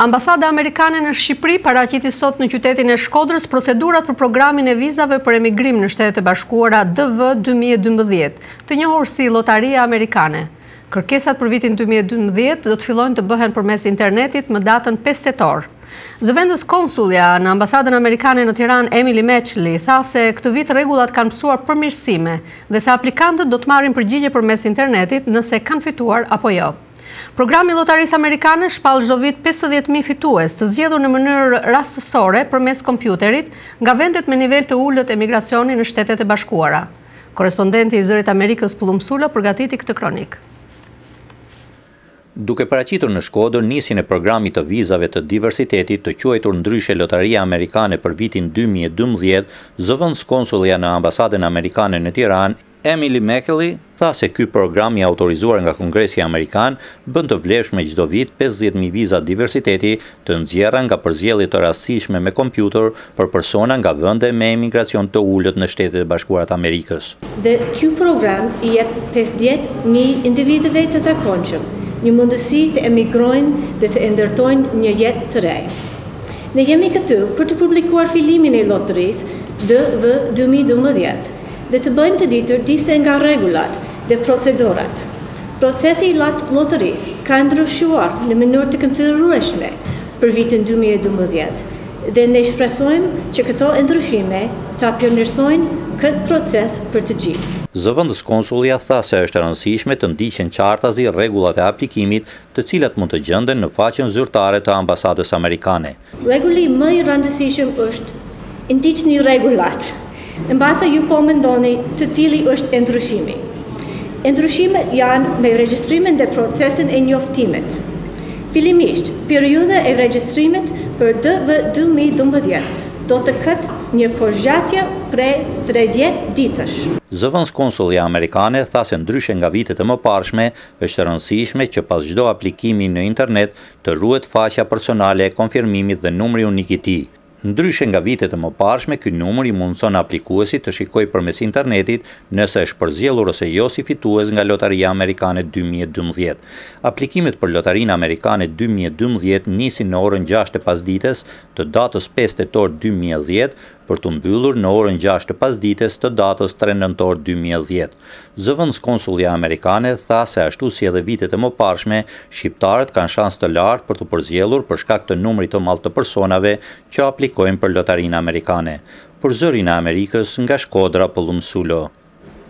Ambasada Amerikane në Shqipëri paraqiti sot në qytetin e Shkodrës procedurat për programin e vizave për emigrim në Shtetet e Bashkuara DV 2012, të njohur si Lotaria Amerikane. Kërkesat për vitin 2012 do të fillojnë të bëhen përmes internetit më datën 5 tetor. Zëvendëskonsullja në ambasadën amerikane në Tiranë, Emily Mechli, tha se këtë vit rregullat kanë pësuar përmirësime dhe se aplikantët do të marrin përgjigje përmes internetit nëse kanë fituar apo jo. Programi i Llotarisë Amerikane shpall çdo vit pesëdhjetë mijë fitues, të zgjedhur në mënyrë rastësore përmes kompjuterit, nga vendet me nivel të ulët emigracioni në Shtetet e Bashkuara. Korrespondenti i Zërit të Amerikës Pëllumb Sulo përgatiti këtë kronikë. Duke paraqitur në Shkodër nisjen e programit të vizave të diversitetit, të quajtur ndryshe Lotaria Amerikane për vitin dy mijë e dymbëdhjetë, zëvendëskonsullja në Ambasadën Amerikane në Tiranë, Emily Macaulay tha se ky program i autorizuar nga Kongresi amerikan bën të vlefshme çdo vit pesëdhjetë mijë viza diversiteti të nxjerra nga përzgjedhje të rastësishme me kompjuter për persona nga vende me emigracion të ulët në Shtetet e Bashkuara të Amerikës. Dhe ky program i jep pesëdhjetë mijë individëve të zakonshëm një mundësi të emigrojnë dhe të ndërtojnë një jetë të re. Ne jemi këtu për të publikuar fillimin e lotarisë DV dy mijë e dymbëdhjetë. dhe të bëjmë të ditur disa nga rregullat dhe procedurat. Procesi i lotarisë ka ndryshuar në mënyrë të konsiderueshme për vitin dy mijë e dymbëdhjetë dhe ne shpresojmë që këto ndryshime ta përmirësojnë këtë proces për të gjithë. Zëvendëskonsullja tha se është e rëndësishme të ndiqen qartazi rregullat e aplikimit, të cilat mund të gjenden në faqen zyrtare të Ambasadës Amerikane. Rregulli më i rëndësishëm është e ndiqni rregullat, e mbase ju po mendoni se cili është ndryshimi. E ndryshimet janë me regjistrimin dhe procesin e njoftimit. Fillimisht, periudha e regjistrimit për DV dy mijë e dymbëdhjetë do të ketë një kohëzgjatje prej tridhjetë ditësh. Zëvendëskonsullja amerikane tha se ndryshe nga vitet e mëparshme, është e rëndësishme që pas çdo aplikimi në internet të ruhet faqja personale e konfirmimit dhe numri unik i tij. Ndryshe nga vitet e mëparshme, ky numër i mundëson aplikuesit të shikojë përmes internetit nëse është përzgjedhur ose jo si fitues nga Lotaria Amerikane dy mijë e dymbëdhjetë. Aplikimet për Lotarinë Amerikane dy mijë e dymbëdhjetë nisin në orën gjashtë të pasdites të datës pesë tetor dy mijë e dhjetë, për t'u mbyllur në orën gjashtë të pasdites të datës tre nëntor dy mijë e dhjetë. Zëvendëskonsullja amerikane tha se ashtu si edhe vitet e mëparshme, shqiptarët kanë shans të lartë për t'u përzgjedhur për shkak të numrit të madh të personave që aplikojnë për lotarinë amerikane. Për Zërin e Amerikës, nga Shkodra, Pëllumb Sulo.